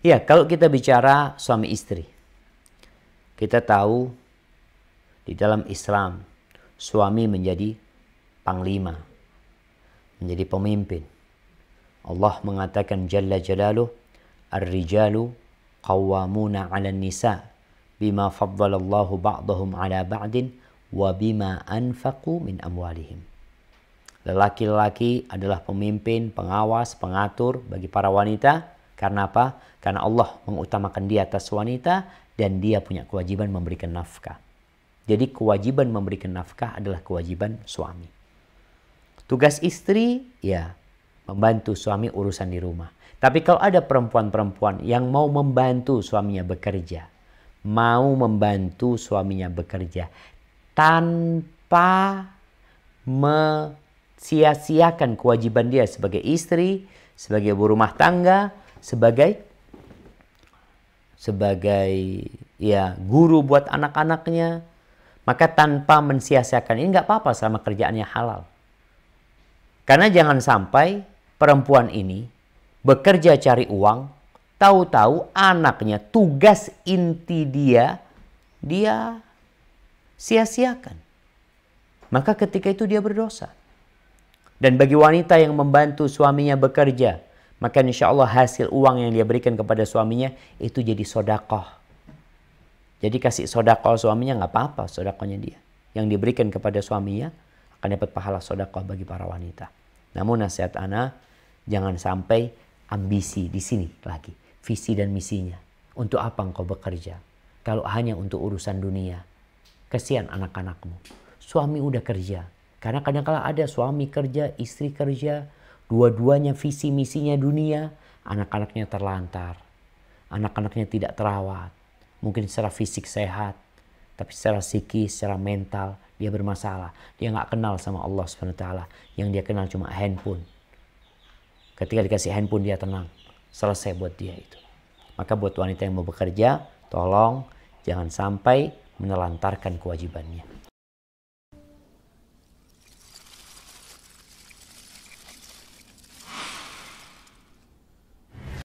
Ya, kalau kita bicara suami istri, kita tahu di dalam Islam suami menjadi panglima, menjadi pemimpin. Allah mengatakan Jalla Jalaluh, Ar-rijalu qawwamuna 'ala nisa bima faddalallahu ba'dahum 'ala ba'din wa bima anfaqu min amwalihim. Lelaki-lelaki adalah pemimpin, pengawas, pengatur bagi para wanita karena apa? Karena Allah mengutamakan dia atas wanita dan dia punya kewajiban memberikan nafkah. Jadi kewajiban memberikan nafkah adalah kewajiban suami. Tugas istri ya membantu suami urusan di rumah. Tapi kalau ada perempuan-perempuan yang mau membantu suaminya bekerja, mau membantu suaminya bekerja tanpa sia-siakan kewajiban dia sebagai istri, sebagai ibu rumah tangga, sebagai sebagai ya guru buat anak-anaknya. Maka tanpa mensia-siakan ini nggak apa-apa selama kerjaannya halal. Karena jangan sampai perempuan ini bekerja cari uang tahu-tahu anaknya tugas inti dia dia sia-siakan. Maka ketika itu dia berdosa. Dan bagi wanita yang membantu suaminya bekerja maka insya Allah hasil uang yang dia berikan kepada suaminya itu jadi sodakoh. Jadi kasih sodakoh suaminya nggak apa-apa sodakohnya dia. Yang diberikan kepada suaminya akan dapat pahala sodakoh bagi para wanita. Namun nasihat ana jangan sampai ambisi di sini lagi. Visi dan misinya. Untuk apa engkau bekerja? Kalau hanya untuk urusan dunia. Kesian anak-anakmu. Suami udah kerja. Karena kadang-kala ada suami kerja, istri kerja, Dua-duanya visi misinya dunia, anak-anaknya terlantar. Anak-anaknya tidak terawat. Mungkin secara fisik sehat, tapi secara psikis, secara mental dia bermasalah. Dia nggak kenal sama Allah SWT. Yang dia kenal cuma handphone. Ketika dikasih handphone dia tenang. Selesai buat dia itu. Maka buat wanita yang mau bekerja, tolong jangan sampai menelantarkan kewajibannya.